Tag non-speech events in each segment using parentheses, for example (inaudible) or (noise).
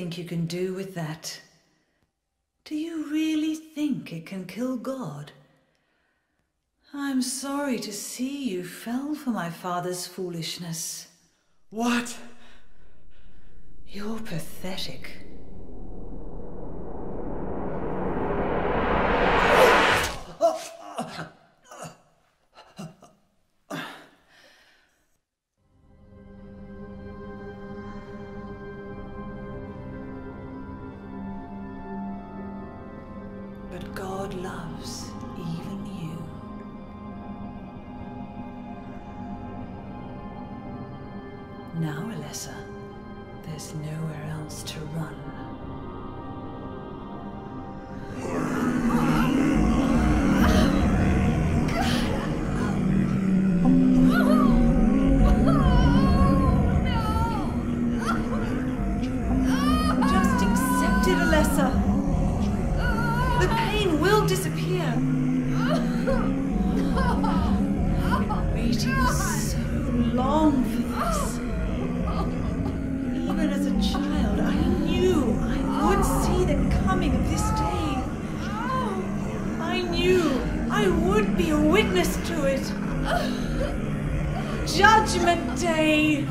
think you can do with that? Do you really think it can kill God? I'm sorry to see you fell for my father's foolishness. What? You're pathetic. Now, Alessa, there's nowhere else to run. Just accept it. The pain will disappear. I've been waiting so long for child, I knew I would see the coming of this day. I knew I would be a witness to it. Judgment Day.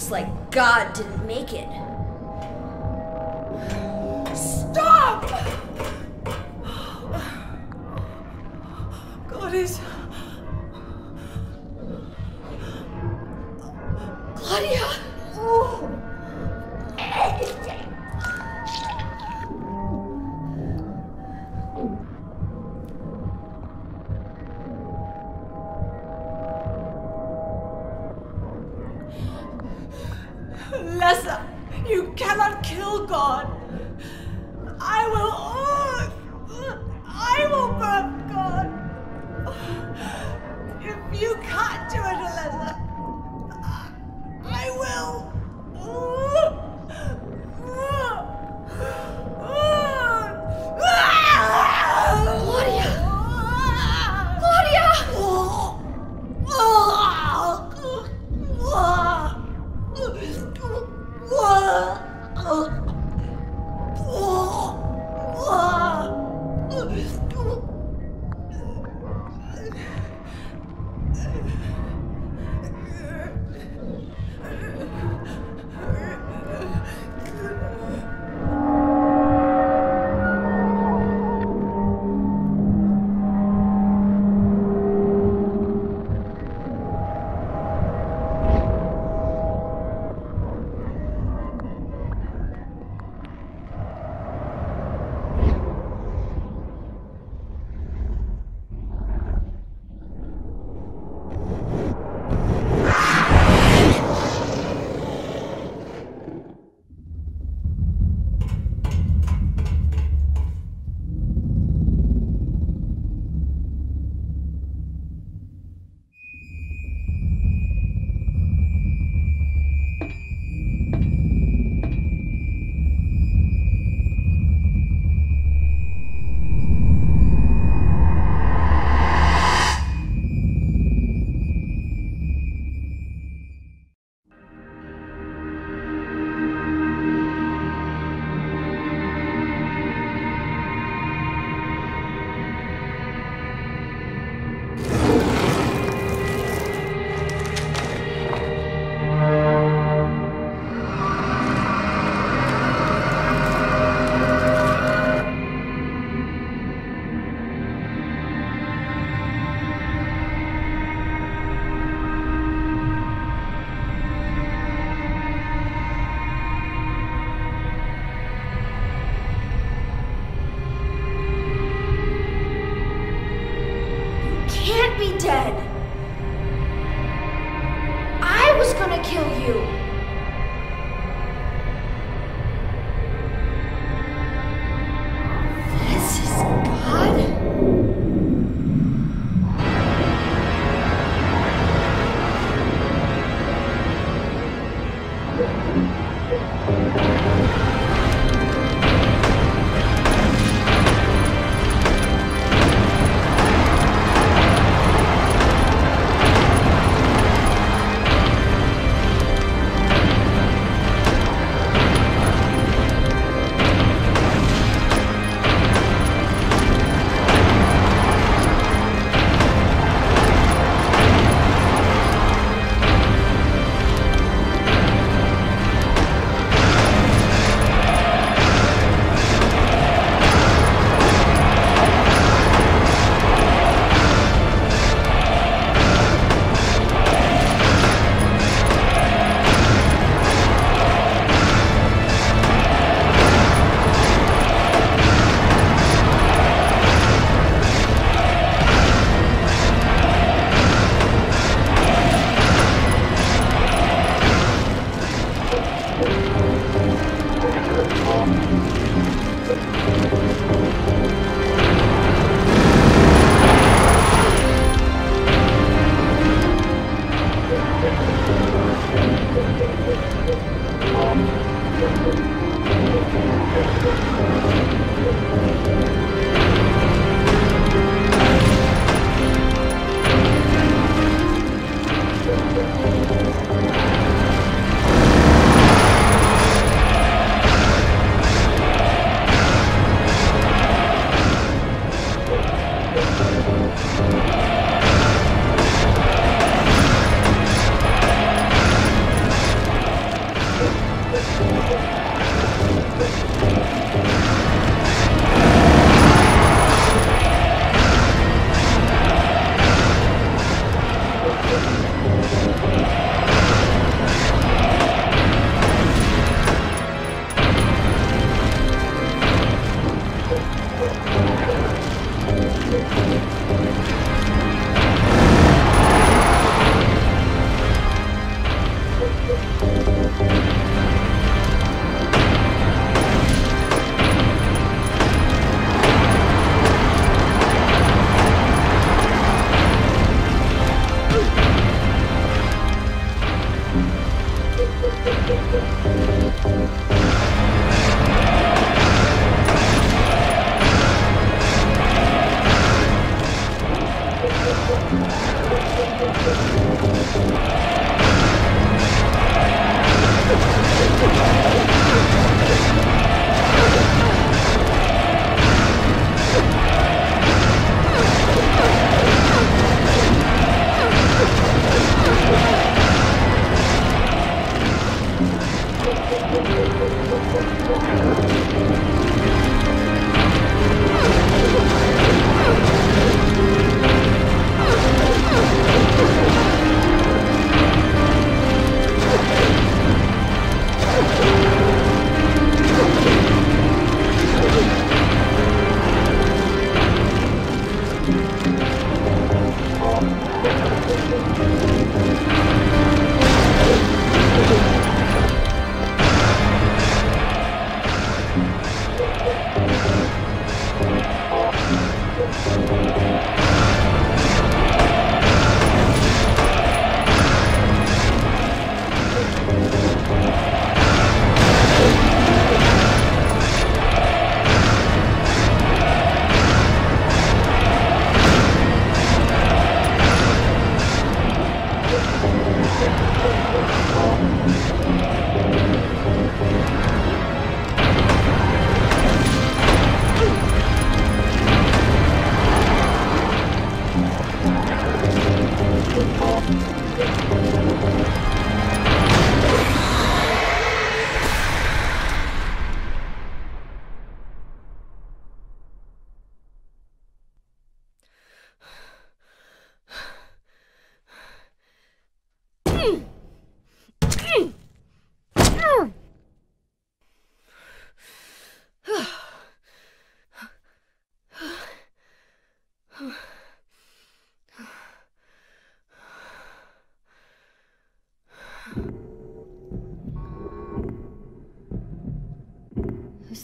Looks like God didn't make it. Stop! God is. Claudia! Lessa, you cannot kill God. I will. Oh, I will burn God. If you can't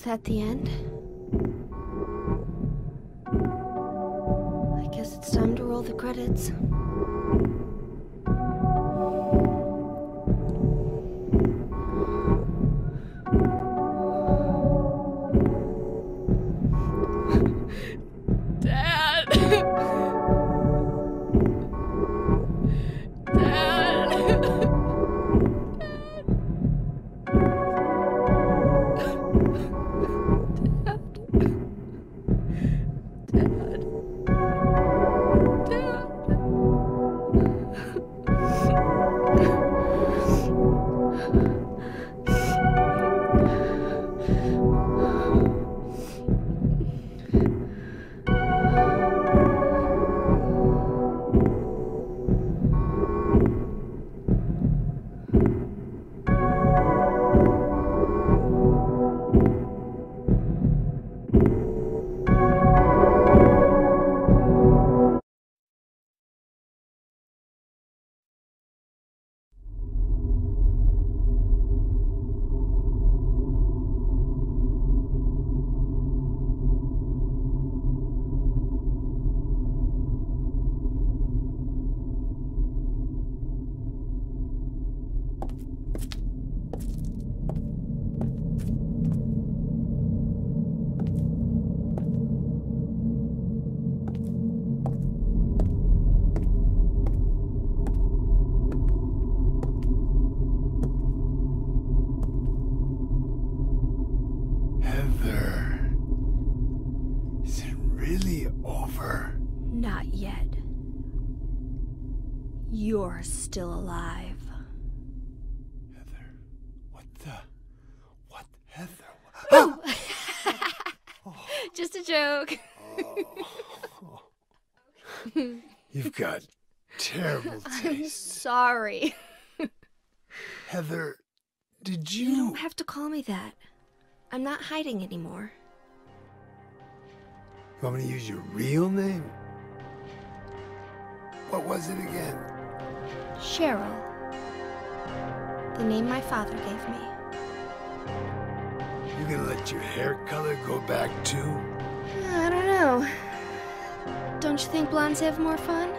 that the end? I guess it's time to roll the credits. Still alive. Heather. What the? What? Heather? Oh! (laughs) Just a joke. (laughs) You've got terrible (laughs) taste. Sorry. Heather, did You you. don't have to call me that. I'm not hiding anymore. You want me to use your real name? What was it again? Cheryl. The name my father gave me. You gonna let your hair color go back too? I don't know. Don't you think blondes have more fun?